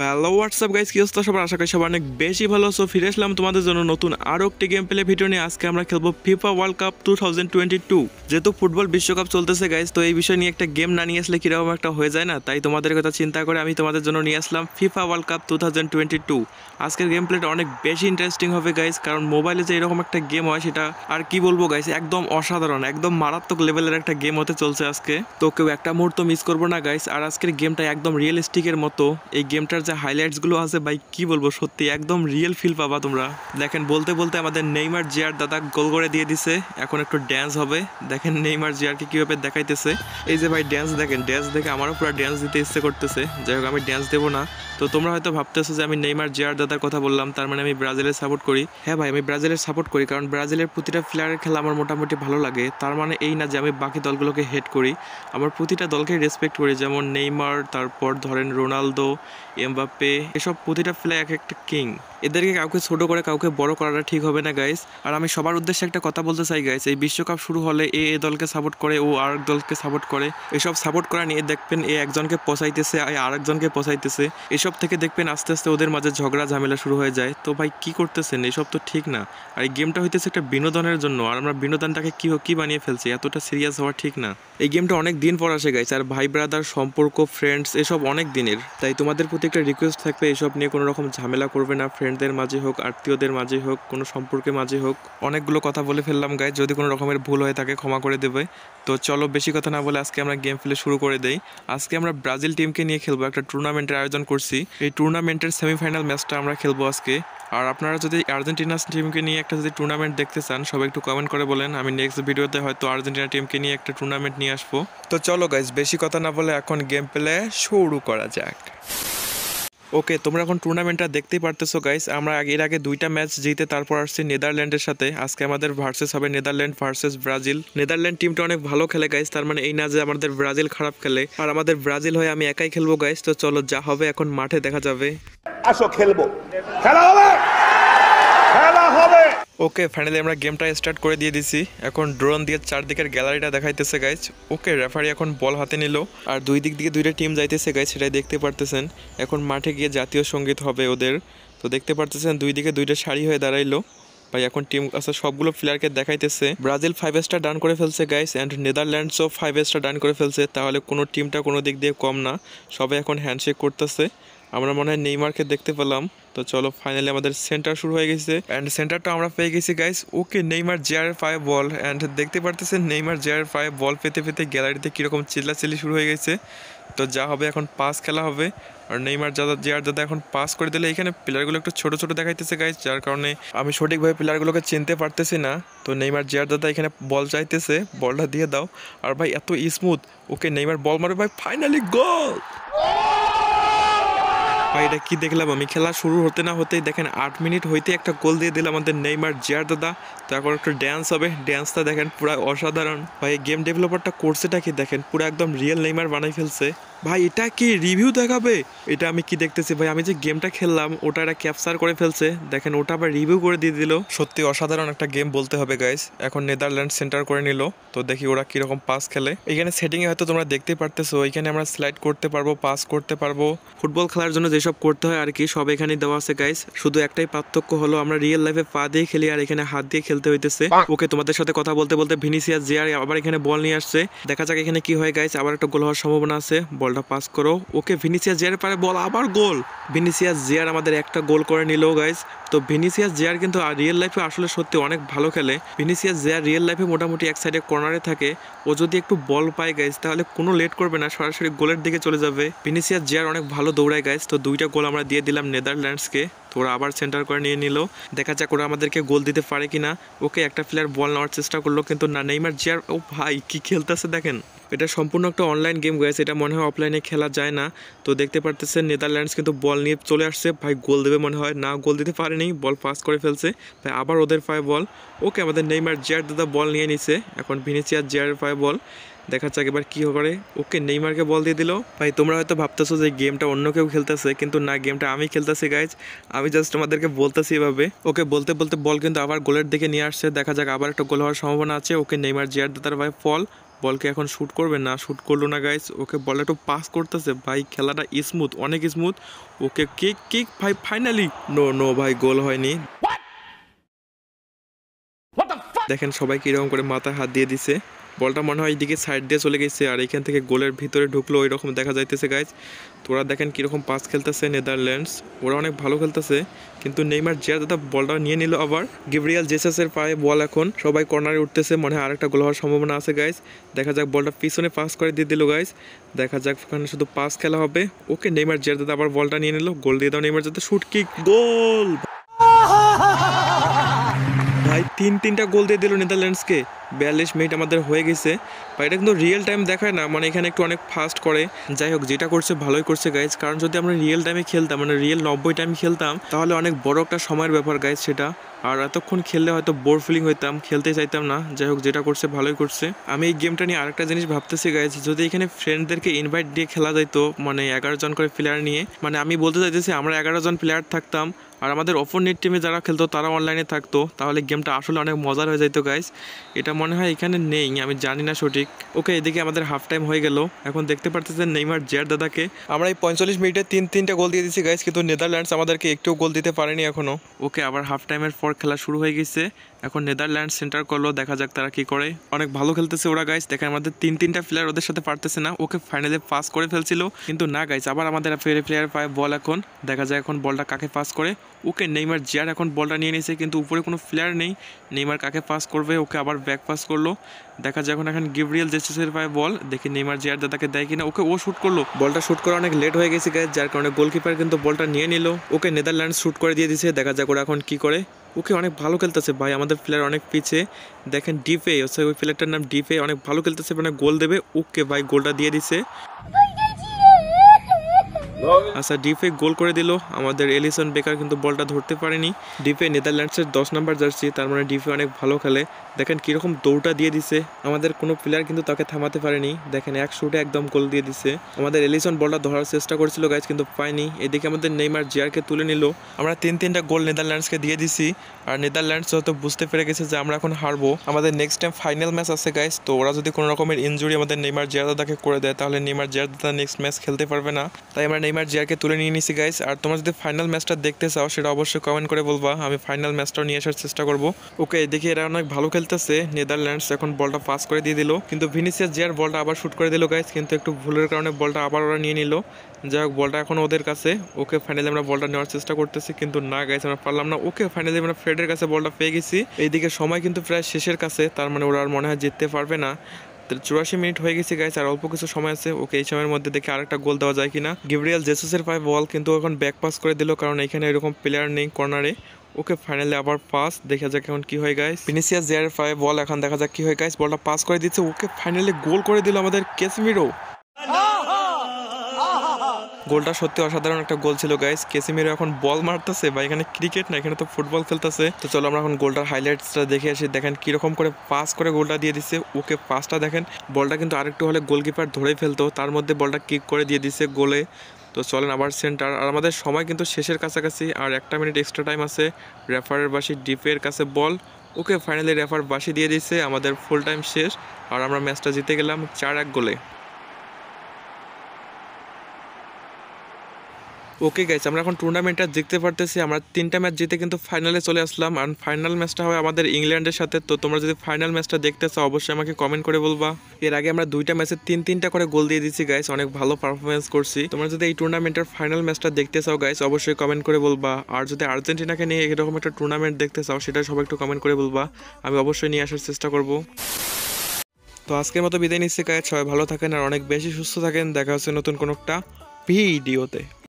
Hello WhatsApp guys কি অবস্থা? সবার আশা করি সবার অনেক বেশি ভালো সো ফিরে আসলাম তোমাদের জন্য নতুন আরও একটি গেম প্লে ভিডিও নিয়ে। আজকে আমরা খেলব FIFA World Cup two thousand twenty two যেহেতু ফুটবল বিশ্বকাপ চলতেছে গাইস তো এই বিষয় নিয়ে একটা গেম না নিয়ে আসলে কীরকম একটা হয়ে যায় না, তাই তোমাদের কথা চিন্তা করে আমি তোমাদের জন্য নিয়ে আসলাম FIFA World Cup two thousand twenty two আজকের গেম প্লেটা অনেক বেশি ইন্টারেস্টিং হবে গাইস কারণ মোবাইলে যে এরকম একটা গেম হয়, সেটা আর কি বলব গাইস একদম অসাধারণ, একদম মারাত্মক লেভেলের একটা গেম হতে চলছে আজকে। তো কেউ একটা মুহূর্ত মিস করব না গাইস আর আজকের গেমটা একদম রিয়েলিস্টিকের মতো। এই গেমটার যে হাইলাইটসগুলো আছে, ভাই, কি বলব, সত্যি একদম রিয়েল ফিল পাবা তোমরা। দেখেন, বলতে বলতে আমাদের নেইমার জিয়ার দাদা গোল করে দিয়ে দিছে। এখন একটু ড্যান্স হবে। দেখেন, নেইমার জিয়ারকে কীভাবে দেখাইতেছে। এই যে ভাই ড্যান্স দেখেন ড্যান্স দেখে আমারও পুরো ড্যান্স দিতে ইচ্ছে করতেছে। যাই হোক, আমি ড্যান্স দেবো না। তো তোমরা হয়তো ভাবতেছো যে আমি নেইমার জিয়ার দাদার কথা বললাম, তার মানে আমি ব্রাজিলের সাপোর্ট করি। হ্যাঁ ভাই, আমি ব্রাজিলের সাপোর্ট করি, কারণ ব্রাজিলের প্রতিটা প্লেয়ারের খেলা আমার মোটামুটি ভালো লাগে। তার মানে এই না যে আমি বাকি দলগুলোকে হেড করি। আমার প্রতিটা দলকে রেসপেক্ট করি, যেমন নেইমার, তারপর ধরেন রোনালদো এমবাপ্পে এসব প্রতিটা ফ্ল্যাগ এক একটা কিং এদেরকে কাউকে ছোট করে, কাউকে বড় করাটা ঠিক হবে না গাইস আর আমি সবার উদ্দেশ্যে একটা কথা বলতে চাই গাইস এই বিশ্বকাপ শুরু হলে এ এ দলকে সাপোর্ট করে, ও আর দলকে সাপোর্ট করে। এসব সাপোর্ট করা নিয়ে দেখবেন এ একজনকে পচাইতেছে আর আরেকজনকে পচাইতেছে এসব থেকে দেখবেন আস্তে আস্তে ওদের মাঝে ঝগড়া, ঝামেলা শুরু হয়ে যায়। তো ভাই, কি করতেছেন? এসব তো ঠিক না। আর এই গেমটা হইতেছে একটা বিনোদনের জন্য। আর আমরা বিনোদনটাকে কি কি বানিয়ে ফেলছি? এতটা সিরিয়াস হওয়া ঠিক না। এই গেমটা অনেক দিন পর আসে গাইছে আর ভাই ব্রাদার সম্পর্ক ফ্রেন্ডস এসব অনেক দিনের। তাই তোমাদের প্রতি একটা রিকোয়েস্ট থাকবে, এসব নিয়ে কোনো রকম ঝামেলা করবে না ফ্রেন্ডদের মাঝে হোক, আত্মীয়দের মাঝে হোক, কোনো সম্পর্কের মাঝে হোক, অনেকগুলো কথা বলে ফেললাম গাই যদি কোনো রকমের ভুল হয়ে থাকে ক্ষমা করে দেবে। তো চলো বেশি কথা না বলে আজকে আমরা গেম প্লে শুরু করে দেই। আজকে আমরা ব্রাজিল টিমকে নিয়ে খেলব, একটা টুর্নামেন্টের আয়োজন করছি। এই টুর্নামেন্টের সেমিফাইনাল ম্যাচটা আমরা খেলব আজকে। আর আপনারা যদি আর্জেন্টিনা টিমকে নিয়ে একটা যদি টুর্নামেন্ট দেখতে চান, সবাই একটু কমেন্ট করে বলেন। আমি নেক্সট ভিডিওতে হয়তো আর্জেন্টিনা টিমকে নিয়ে একটা টুর্নামেন্ট নিয়ে আসব। তো চলো গাইজ বেশি কথা না বলে এখন গেম প্লে শুরু করা যাক। ওকে তোমরা এখন টুর্নামেন্টটা দেখতেই পারতেছো গাইস আমরা এর আগে দুইটা ম্যাচ জিতে তারপর আসছি নেদারল্যান্ডের সাথে। আজকে আমাদের ভার্সেস হবে নেদারল্যান্ড ভার্সেস ব্রাজিল। নেদারল্যান্ড টিমটা অনেক ভালো খেলে গাইস তার মানে এই না যে আমাদের ব্রাজিল খারাপ খেলে। আর আমাদের ব্রাজিল হয়ে আমি একাই খেলব গাইস তো চলো, যা হবে এখন মাঠে দেখা যাবে। আসো, খেলব। খেলা হবে! ওকে ফাইনালি আমরা গেমটা স্টার্ট করে দিয়ে দিছি। এখন ড্রোন দিয়ে চারদিকের গ্যালারিটা দেখাইতেছে গাইজ ওকে রেফারি এখন বল হাতে নিল। আর দুই দিক দিয়ে দুইটা টিম যাইতেছে গাইজ সেটাই দেখতে পারতেছেন। এখন মাঠে গিয়ে জাতীয় সংগীত হবে ওদের। তো দেখতে পারতেছেন, দুই দিকে দুইটা সারি হয়ে দাঁড়াইলো। ভাই, এখন টিম আচ্ছা সবগুলো প্লেয়ারকে দেখাইতেছে। ব্রাজিল ফাইভ স্টার ডান করে ফেলছে গাইস অ্যান্ড নেদারল্যান্ডসও ফাইভ স্টার ডান করে ফেলছে। তাহলে কোনো টিমটা কোনো দিক দিয়ে কম না। সবাই এখন হ্যান্ডশেক করতেছে। আমরা মনে হয় নেইমারকে দেখতে পেলাম। তো চলো ফাইনালি আমাদের সেন্টার শুরু হয়ে গেছে। অ্যান্ড সেন্টারটা আমরা পেয়ে গেছি guys okay Neymar জেয়ার five ball and দেখতে পারতেছেন, নেইমার জেয়ার ফাইভ বল পেতে পেতে গ্যালারিতে কীরকম চিল্লাচিল্লি শুরু হয়ে গেছে। তো যা হবে এখন পাস খেলা হবে। আর নেইমার দাদা জেয়ার দাদা এখন পাস করে দিলে এখানে প্লেয়ারগুলো একটু ছোট ছোট দেখাইতেছে গাইস যার কারণে আমি সঠিকভাবে প্লেয়ারগুলোকে চিনতে পারতেছি না। তো নেইমার জেয়ার দাদা এখানে বল চাইতেছে বলটা দিয়ে দাও। আর ভাই, এত স্মুথ ওকে নেইমার বল মারে ভাই ফাইনালি গোল ভাই এটা কি দেখলাম আমি? খেলা শুরু হতে না হতেই দেখেন আট মিনিট হইতে একটা গোল দিয়ে দিলাম আমাদের নেইমার জিয়ার দাদা। তো এখন একটা ড্যান্স হবে। ড্যান্সটা দেখেন পুরো অসাধারণ। ভাই গেম ডেভেলপারটা করছেটা কি দেখেন? পুরো একদম রিয়েল নেইমার বানাই ফেলছে। ভাই এটা কি রিভিউ দেখাবে? এটা আমি কি দেখতেছি? ভাই আমি যে গেমটা খেললাম ওটা একটা ক্যাপচার করে ফেলছে। দেখেন ওটা আবার রিভিউ করে দিয়ে দিল। সত্যি অসাধারণ একটা গেম বলতে হবে গাইস এখন নেদারল্যান্ড সেন্টার করে নিল। তো দেখি ওরা কীরকম পাস খেলে। এখানে সেটিংয়ে হয়তো তোমরা দেখতে পারতেছো। এখানে আমরা স্লাইড করতে পারব পাস করতে পারব। ফুটবল খেলার জন্য যেসব করতে হয় আর কি সব এখানে দেওয়া আছে গাইস শুধু একটাই পার্থক্য হলো আমরা রিয়েল লাইফে পা দিয়ে খেলি আর এখানে হাত দিয়ে খেলতে হইতেছে। ওকে তোমাদের সাথে কথা বলতে বলতে ভিনিসিয়াস জিয়ার আবার এখানে বল নিয়ে আসছে। দেখা যাক এখানে কি হয় গাইস আবার একটা গোল হওয়ার সম্ভাবনা আছে। বলটা পাস করো। ওকে ভিনিসিয়াস জিয়ার পারে বল, আবার গোল। ভিনিসিয়াস জিয়ার আমাদের একটা গোল করে নিল গাইজ তো ভিনিসিয়াস জিয়ার কিন্তু রিয়েল লাইফে আসলে সত্যি অনেক ভালো খেলে। ভিনিসিয়াস জিয়ার রিয়েল লাইফে মোটামুটি এক সাইডে কর্নারে থাকে। ও যদি একটু বল পায় গাইজ তাহলে কোনো লেট করবে না, সরাসরি গোলের দিকে চলে যাবে। ভিনিসিয়াস জিয়ার অনেক ভালো দৌড়ায় গাইজ তো দুইটা গোল আমরা দিয়ে দিলাম নেদারল্যান্ডসকে। তো ওরা আবার সেন্টার করে নিয়ে নিল। দেখা যাক ওরা আমাদেরকে গোল দিতে পারে কিনা। ওকে একটা প্লেয়ার বল নেওয়ার চেষ্টা করল, কিন্তু না, নেইমার জিয়ার, ও ভাই, কি খেলতেছে দেখেন। এটা সম্পূর্ণ একটা অনলাইন গেম গেছে এটা মনে হয় অফলাইনে খেলা যায় না। তো দেখতে পারতেছেন নেদারল্যান্ডস কিন্তু বল নিয়ে চলে আসছে। ভাই গোল দেবে মনে হয়। না গোল দিতে পারেনি। বল পাস করে ফেলছে। ভাই, আবার ওদের পায়ে বল ওকে আমাদের নেইমার জিয়ার দাদা বল নিয়ে নিছে। এখন ভিনিসিয়ার জিয়ার পায়ে বল দেখা যাক এবার কি করে। ওকে নেইমারকে বল দিয়ে দিল। ভাই তোমরা হয়তো ভাবতেছো যে গেমটা অন্য কেউ খেলতেছে কিন্তু না গেমটা আমি খেলতেছি গাইজ আমি জাস্ট তোমাদেরকে বলতেছি এভাবে। ওকে বলতে বলতে বল কিন্তু আবার গোলের দিকে নিয়ে আসছে। দেখা যাক আবার একটা গোল হওয়ার সম্ভাবনা আছে। ওকে নেইমার জিয়ার দাদার ভাই ফল বলকে এখন শ্যুট করবে না শ্যুট করল না গাইজ ওকে বল একটু পাস করতেছে। ভাই খেলাটা স্মুথ অনেক স্মুথ ওকে কিক কিক ভাই ফাইনালি নো নো ভাই গোল হয়নি। দেখেন সবাই কীরকম করে মাথায় হাত দিয়ে দিছে। বলটা মনে হয় এইদিকে সাইড দিয়ে চলে গেছে আর এখান থেকে গোলের ভিতরে ঢুকলো ওই রকম দেখা যাইতেছে গাইজ তোরা দেখেন কীরকম পাস খেলতেছে নেদারল্যান্ডস। ওরা অনেক ভালো খেলতেছে, কিন্তু নেইমার জিয়ার দাদা বলটা নিয়ে নিল আবার। গিব্রিয়াল জেসাসের পায়ে বল এখন। সবাই কর্নারে উঠতেছে, মনে হয় আরেকটা গোল হওয়ার সম্ভাবনা আছে গাইজ দেখা যাক, বলটা পিছনে পাস করে দিয়ে দিল গাইজ দেখা যাক, ওখানে শুধু পাস খেলা হবে। ওকে, নেইমার জিয়ার দাদা আবার বলটা নিয়ে নিল। গোল দিয়ে দাও নেইমার যাতে শুট কিক গোল! তিন তিনটা গোল দিয়ে দিল নেদারল্যান্ডসকে। বিয়াল্লিশ মিনিট আমাদের হয়ে গেছে। বা এটা কিন্তু রিয়েল টাইম দেখায় না মানে এখানে একটু অনেক ফাস্ট করে। যাই হোক, যেটা করছে ভালোই করছে গাইজ কারণ যদি আমরা রিয়েল টাইমে খেলতাম মানে রিয়েল নব্বই টাইম খেলতাম, তাহলে অনেক বড় একটা সময়ের ব্যাপার গাইজ সেটা। আর এতক্ষণ খেললে হয়তো বোর ফিলিং হইতাম, খেলতে চাইতাম না। যাই হোক, যেটা করছে ভালোই করছে। আমি এই গেমটা নিয়ে আরেকটা জিনিস ভাবতেছি গাইজ যদি এখানে ফ্রেন্ডদেরকে ইনভাইট দিয়ে খেলা যাইতো মানে এগারো জন করে প্লেয়ার নিয়ে মানে আমি বলতে চাইতেছি, আমরা এগারো জন প্লেয়ার থাকতাম আর আমাদের অপোনেট টিমে যারা খেলতো তারা অনলাইনে থাকতো। তাহলে গেমটা আসলে অনেক মজার হয়ে যাইতো গাইজ এটা মনে হয় এখানে নেই আমি জানি না সঠিক। ওকে এদিকে আমাদের হাফ টাইম হয়ে গেল। এখন দেখতে পারতেছেন নেইমার জেয়ার দাদাকে। আমরা এই পঁয়তাল্লিশ মিনিটে তিন তিনটা গোল দিয়ে দিচ্ছি গাইজ কিন্তু নেদারল্যান্ডস আমাদেরকে একটু গোল দিতে পারেনি এখনও ওকে আবার হাফ টাইমের পর খেলা শুরু হয়ে গেছে। এখন নেদারল্যান্ডস সেন্টার করল দেখা যাক তারা কি করে। অনেক ভালো খেলতেছে ওরা গাইজ দেখেন আমাদের তিন তিনটা প্লেয়ার ওদের সাথে পারতেছে না। ওকে ফাইনালে পাস করে ফেলছিল। কিন্তু না গাইজ আবার আমাদের প্লেয়ার পায় বল এখন। দেখা যায় এখন বলটা কাকে পাস করে। ওকে নেইমার জিয়ার এখন বলটা নিয়ে নিয়েছে, কিন্তু উপরে কোনো প্লেয়ার নেই। নেইমার কাকে পাস করবে, ওকে আবার ব্যাক পাস করল। দেখা যায় এখন এখন গিব্রিয়েল জেসিসের পায়ে বল দেখি নেইমার জিয়ার দাদাকে দেয় কিনা। ওকে ও শুট করল। বলটা শ্যুট করা অনেক লেট হয়ে গেছে গাইজ যার কারণে গোলকিপার কিন্তু বলটা নিয়ে নিল। ওকে নেদারল্যান্ড শ্যুট করে দিয়ে দিছে, দেখা যাক ওরা এখন কি করে। ওকে অনেক ভালো খেলতেছে, ভাই, আমাদের প্লেয়ার অনেক পিছে। দেখেন ডিপে ওই প্লেয়ারটার নাম ডিপে অনেক ভালো খেলতেছে মানে গোল দেবে। ওকে ভাই গোলটা দিয়ে দিছে। আচ্ছা ডিফে গোল করে দিল। আমাদের এলিসন বেকার কিন্তু বলটা ধরতে পারেনি। ডিফে নেদারল্যান্ডসের দশ নাম্বার জার্সি, তার মানে ডিফে অনেক ভালো খেলে। দেখেন কীরকম দৌড়টা দিয়ে দিছে। আমাদের কোনো প্লেয়ার কিন্তু তাকে থামাতে পারেনি। দেখেন এক শুটে একদম গোল দিয়ে দিছে। আমাদের এলিসন বলটা ধরার চেষ্টা করেছিল গাইজ কিন্তু পায়নি। এদিকে আমাদের নেইমার জিয়ারকে তুলে নিল। আমরা তিন তিনটা গোল নেদারল্যান্ডসকে দিয়ে দিছি। আর নেদারল্যান্ডস হয়তো বুঝতে পেরে গেছে যে আমরা এখন হারবো। আমাদের নেক্সট টাইম ফাইনাল ম্যাচ আছে গাইজ তো ওরা যদি কোনো রকমের ইনজুরি আমাদের নেইমার জিয়ার দাদাকে করে দেয়, তাহলে নেইমার জিয়ার দাদা নেক্সট ম্যাচ খেলতে পারবে না। তাই আমরা নেইমার জিয়ারকে তুলে নিয়ে নিছি গাইস আর তোমরা যদি ফাইনাল ম্যাচটা দেখতে চাও, সেটা অবশ্যই কমেন্ট করে বলবা। আমি ফাইনাল ম্যাচটাও নিয়ে আসার চেষ্টা করব। ওকে দেখি এরা অনেক ভালো খেলতেছে। নেদারল্যান্ডস এখন বলটা পাস করে দিয়ে দিল। কিন্তু ভিনিসিয়াস জিয়ার বলটা আবার শুট করে দিল গাইস কিন্তু একটু ভুলের কারণে বলটা আবার ওরা নিয়ে নিল। যাই হোক, বলটা এখন ওদের কাছে। ওকে ফাইনালি আমরা বলটা নেওয়ার চেষ্টা করতেছি। কিন্তু না গাইছে আমরা পারলাম না। ওকে ফাইনালি আমরা ফ্রেডের কাছে বলটা পেয়ে গেছি। এইদিকে সময় কিন্তু প্রায় শেষের কাছে। তার মানে ওরা আর মনে হয় জিততে পারবে না। চুরাশি মিনিট হয়ে গেছে গাইস আর অল্প কিছু সময় আছে। ওকে এই সময়ের মধ্যে দেখে আরেকটা গোল দেওয়া যায় কিনা? গিব্রিয়াল জেসুসের পায়ে বল কিন্তু এখন ব্যাক পাস করে দিল, কারণ এখানে এরকম প্লেয়ার নেই কর্নারে ওকে ফাইনালি আবার পাস দেখা যাক এখন কি হয়ে গাইস ফিনিসিয়াস জিয়ার ফাইভ বল এখন দেখা যাক কি হয়ে গাইস বলটা পাস করে দিচ্ছে। ওকে ফাইনালি গোল করে দিল আমাদের কেসমিরো গোলটা সত্যি অসাধারণ একটা গোল ছিল গাইস কেসিমিরো এখন বল মারতেছে বা এখানে ক্রিকেট না, এখানে তো ফুটবল খেলতেছে। তো চলো আমরা এখন গোলটার হাইলাইটসটা দেখে আসি। দেখেন কীরকম করে পাস করে গোলটা দিয়ে দিছে। ওকে পাসটা দেখেন। বলটা কিন্তু আরেকটু হলে গোলকিপার ধরেই ফেলতো। তার মধ্যে বলটা কিক করে দিয়ে দিছে গোলে। তো চলেন আবার সেন্টার আর আমাদের সময় কিন্তু শেষের কাছাকাছি। আর একটা মিনিট এক্সট্রা টাইম আছে। রেফারের বাসি ডিপের কাছে বল ওকে ফাইনালি রেফার বাসি দিয়ে দিছে। আমাদের ফুল টাইম শেষ। আর আমরা ম্যাচটা জিতে গেলাম চার এক গোলে। ওকে গাইস আমরা এখন টুর্নামেন্টটা দেখতে পারতেছি। আমরা তিনটা ম্যাচ জিতে কিন্তু ফাইনালে চলে আসলাম। আর ফাইনাল ম্যাচটা হবে আমাদের ইংল্যান্ডের সাথে। তো তোমরা যদি ফাইনাল ম্যাচটা দেখতে চাও, অবশ্যই আমাকে কমেন্ট করে বলবা। এর আগে আমরা দুইটা ম্যাচে তিন তিনটা করে গোল দিয়ে দিচ্ছি গাইস অনেক ভালো পারফরমেন্স করছি। তোমরা যদি এই টুর্নামেন্টের ফাইনাল ম্যাচটা দেখতে চাও গাইস অবশ্যই কমেন্ট করে বলবা। আর যদি আর্জেন্টিনাকে নিয়ে এরকম একটা টুর্নামেন্ট দেখতে চাও, সেটা সবাই একটু কমেন্ট করে বলবা। আমি অবশ্যই নিয়ে আসার চেষ্টা করব। তো আজকের মতো বিদায় নিচ্ছি গাইস সবাই ভালো থাকেন আর অনেক বেশি সুস্থ থাকেন। দেখা হচ্ছে নতুন কোনো একটা ভিডিওতে।